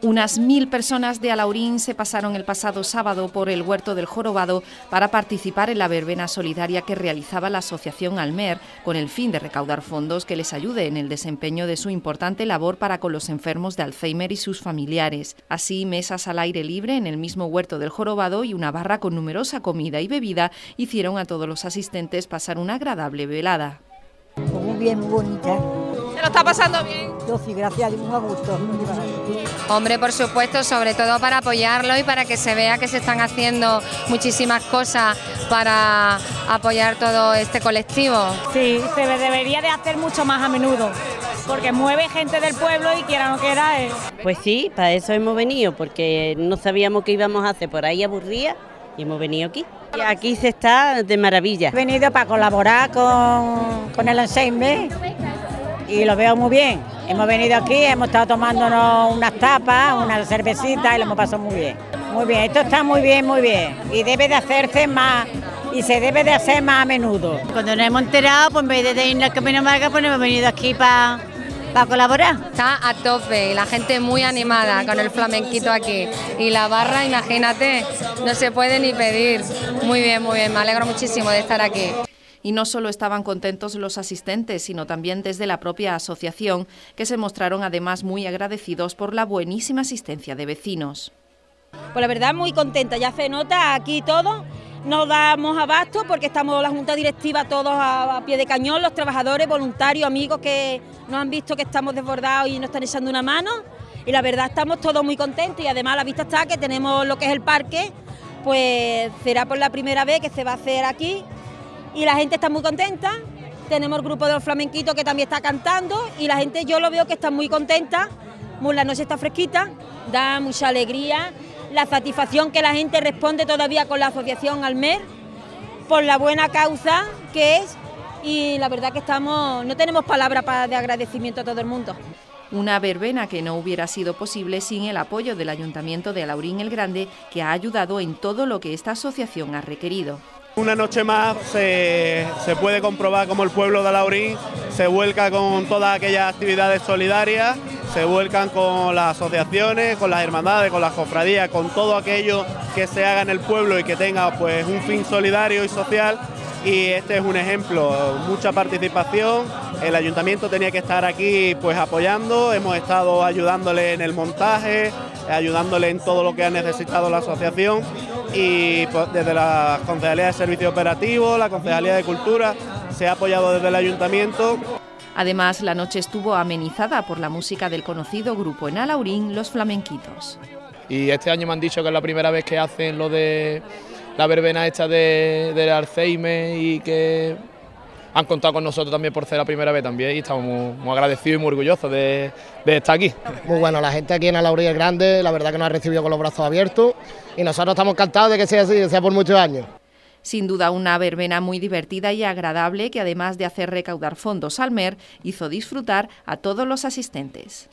Unas mil personas de Alaurín se pasaron el pasado sábado por el Huerto del Jorobado para participar en la verbena solidaria que realizaba la Asociación Almer con el fin de recaudar fondos que les ayude en el desempeño de su importante labor para con los enfermos de Alzheimer y sus familiares. Así, mesas al aire libre en el mismo Huerto del Jorobado y una barra con numerosa comida y bebida hicieron a todos los asistentes pasar una agradable velada. Muy bien, muy bonita. ¿Se lo está pasando bien? Yo sí, gracias, muy a gusto. Hombre, por supuesto, sobre todo para apoyarlo y para que se vea que se están haciendo muchísimas cosas para apoyar todo este colectivo. Sí, se debería de hacer mucho más a menudo, porque mueve gente del pueblo y quiera o no quiera. Eh. Pues sí, para eso hemos venido, porque no sabíamos qué íbamos a hacer por ahí aburría y hemos venido aquí. Y aquí se está de maravilla. He venido para colaborar con, con el Alzheimer y lo veo muy bien. Hemos venido aquí, hemos estado tomándonos unas tapas, unas cervecitas y lo hemos pasado muy bien. Muy bien, esto está muy bien, muy bien. Y debe de hacerse más, y se debe de hacer más a menudo. Cuando nos hemos enterado, pues en vez de irnos al Camino Marca, pues hemos venido aquí para para colaborar. Está a tope y la gente muy animada con el flamenquito aquí. Y la barra, imagínate, no se puede ni pedir. Muy bien, muy bien, me alegro muchísimo de estar aquí. Y no solo estaban contentos los asistentes, sino también desde la propia asociación, que se mostraron además muy agradecidos por la buenísima asistencia de vecinos. Pues la verdad muy contenta, ya se nota aquí todo, nos damos abasto porque estamos la junta directiva todos a, pie de cañón, los trabajadores, voluntarios, amigos que nos han visto que estamos desbordados y nos están echando una mano. Y la verdad estamos todos muy contentos y además la vista está que tenemos lo que es el parque, pues será por la primera vez que se va a hacer aquí y la gente está muy contenta. Tenemos el grupo de los flamenquitos que también está cantando y la gente yo lo veo que está muy contenta. La noche está fresquita, da mucha alegría, la satisfacción que la gente responde todavía con la asociación Almer por la buena causa que es y la verdad que estamos no tenemos palabras de agradecimiento a todo el mundo. Una verbena que no hubiera sido posible sin el apoyo del Ayuntamiento de Alaurín el Grande, que ha ayudado en todo lo que esta asociación ha requerido. Una noche más se, puede comprobar cómo el pueblo de Alaurín se vuelca con todas aquellas actividades solidarias, se vuelcan con las asociaciones, con las hermandades, con las cofradías, con todo aquello que se haga en el pueblo y que tenga pues un fin solidario y social. Y este es un ejemplo, mucha participación, el ayuntamiento tenía que estar aquí pues apoyando, hemos estado ayudándole en el montaje, ayudándole en todo lo que ha necesitado la asociación y pues, desde la Concejalía de Servicio Operativo, la Concejalía de Cultura, se ha apoyado desde el Ayuntamiento. Además, la noche estuvo amenizada por la música del conocido grupo en Alaurín, Los Flamenquitos. Y este año me han dicho que es la primera vez que hacen lo de la verbena esta de, del Alzheimer y que han contado con nosotros también por ser la primera vez también y estamos muy, agradecidos y muy orgullosos de, estar aquí. Muy bueno, la gente aquí en Alaurín Grande, la verdad que nos ha recibido con los brazos abiertos y nosotros estamos encantados de que sea así, sea por muchos años. Sin duda una verbena muy divertida y agradable que además de hacer recaudar fondos al MER, hizo disfrutar a todos los asistentes.